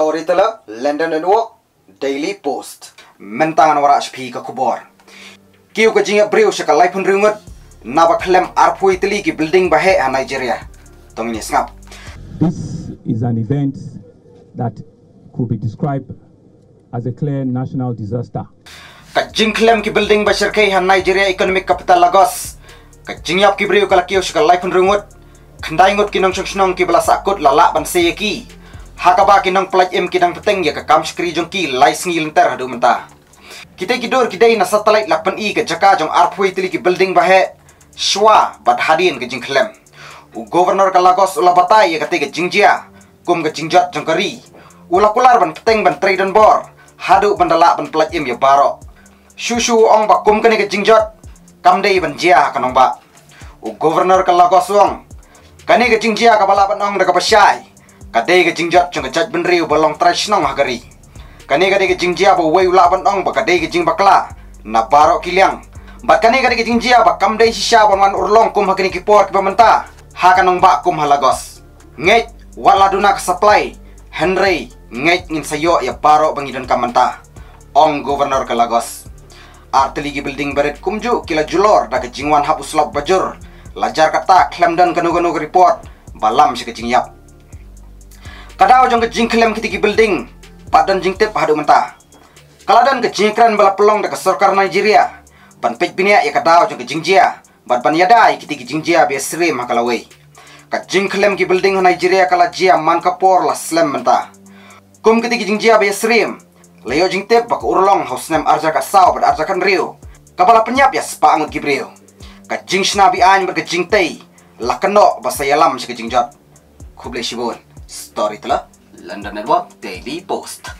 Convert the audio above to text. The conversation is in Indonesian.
Storyteller, London Network, Daily Post. Mentangan wara HP ka kubor. Kiu ka jinga breu shaka laipun rungut. Naba klem arpui tili ki building bahe ha Nigeria. Tong ini ngap. This is an event that could be described as a clear national disaster. Ka jing klem ki building ba shirkai ha Nigeria economic capital Lagos. Ka jingyap ki breu kala kiu shaka laipun rungut. Kendai ngut kinong shong ki bala sakut lala ban. Hakaba kinong pelaj em kinang peteng ya ka kam shkri jong ki lai sngi lenter hadu menta. Kita kidur kidai na satellite lakpan i ka jaka jong arpui tili ki building bahe. Shwa bad hadin ke jing klem. U governor ka Lagos ula batai ya kate ke jingjia. Kum ke jingjat jong kari. Ula kular ban peteng ban trade bor. Hadu ban ban pelaj em ya baro. Shushu ong ba kum kene ke jingjat. Kamdei ban jia kanong ba. U governor ka Lagos wong. Kani ke jingjia ka bala ban ong da ka pasyai. Kadai ke jingjat jong ke jat ban riu balong trashnong hagari. Kani kadai ke jingjia ba wei ban ong ba kadai ke jing bakla. Na baro kiliang. Bat kani kadai ke jingjia ba kamdei sisya ban wan urlong kum hakini kipor ki pementa. Ha kanong ba kum halagos. Ngej wala duna ka supply. Henry ngej ngin sayo ya baro bangidon kamanta. Ong governor ka Lagos. Artiligi building beret kumju kila julor da ke jingwan hapus lop bajur. Lajar kata klemdan kanu-kanu report. Balam si ke jingyap. Kadao jong ke jing klem kitiki building. Padan jing tip hadu menta. Kaladan ke jingkran bala pelong da ke sorkar Nigeria. Ban pej binia ya kadao jong ke jingjia. Ban ban yadai kitiki jingjia be srim hakalawai. Ka jing klem ki building Nigeria kala jia man kapor la slem menta. Kum kitiki jingjia be srim. Leo jing tip bak urlong hausnem arja ka saw bad arja kan rio. Kabala penyap ya spa angut gibril. Ka jing shnabi an ber ke jing tei. Lakano basa yalam si jingjot. Kuble shibun. Storyteller, London Network, Daily Post.